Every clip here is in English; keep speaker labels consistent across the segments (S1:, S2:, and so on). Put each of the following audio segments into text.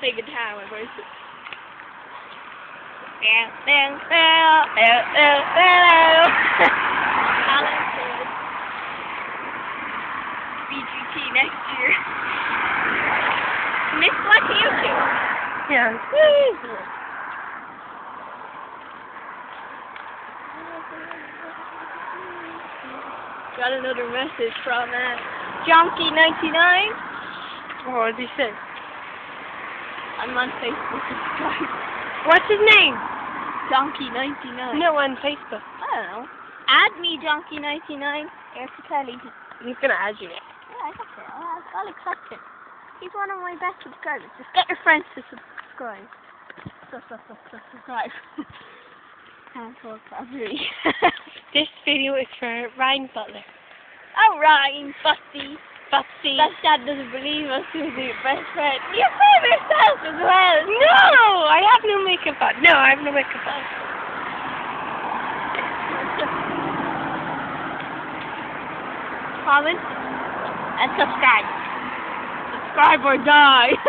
S1: play guitar when we're so- Bang, bang, bang, bang, bang, bang. BGT next year. Miss what to you two?
S2: Yeah.
S1: Got another message from uh, Jonky99.
S2: What did he say?
S1: I'm on Facebook. Subscribe.
S2: What's his name?
S1: Donkey99.
S2: No, on Facebook.
S1: I don't know. Add me, Jonky99. Erica Kelly.
S2: He's gonna add you.
S1: Yeah, I got it. I'll, I'll accept it. He's one of my best subscribers. Just get your friends to subscribe. Sub, sub, sub, sub, subscribe. Can't talk properly.
S2: This video is for Ryan Butler.
S1: Oh, Alright, Butsy.
S2: Butsy.
S1: That dad doesn't believe us who's your best friend. You save yourself as well.
S2: No, I have no makeup on. No, I have no makeup on.
S1: Comment and subscribe. Subscribe or die.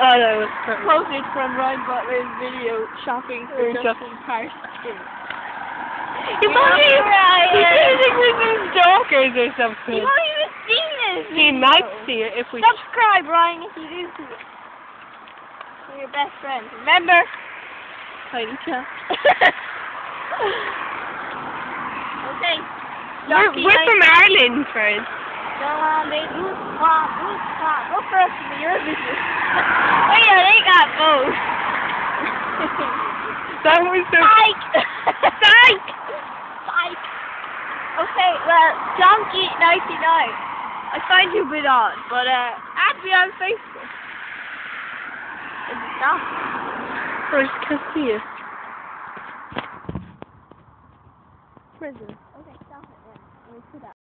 S2: oh, that was perfect.
S1: Quoted from Ryan Butler's video shopping for Justin Parsons.
S2: You might
S1: Yeah,
S2: be
S1: Ryan.
S2: you think we've been or
S1: You won't even see this.
S2: He
S1: video.
S2: might see it if we.
S1: Subscribe, Ryan, if you do see it. We're your best friends. Remember? Tiny Chuck. okay.
S2: We're, we're from Ireland, friends.
S1: Zombie, who's pop, who's pop. Go first in your business. oh yeah, they got both.
S2: That was so.
S1: Psych!
S2: Psych!
S1: Psych! Okay, well, Donkey99. I find you a bit odd, but uh, add me on Facebook. Is it not?
S2: First, you.
S1: Prison. Okay, stop it then. Let me put that.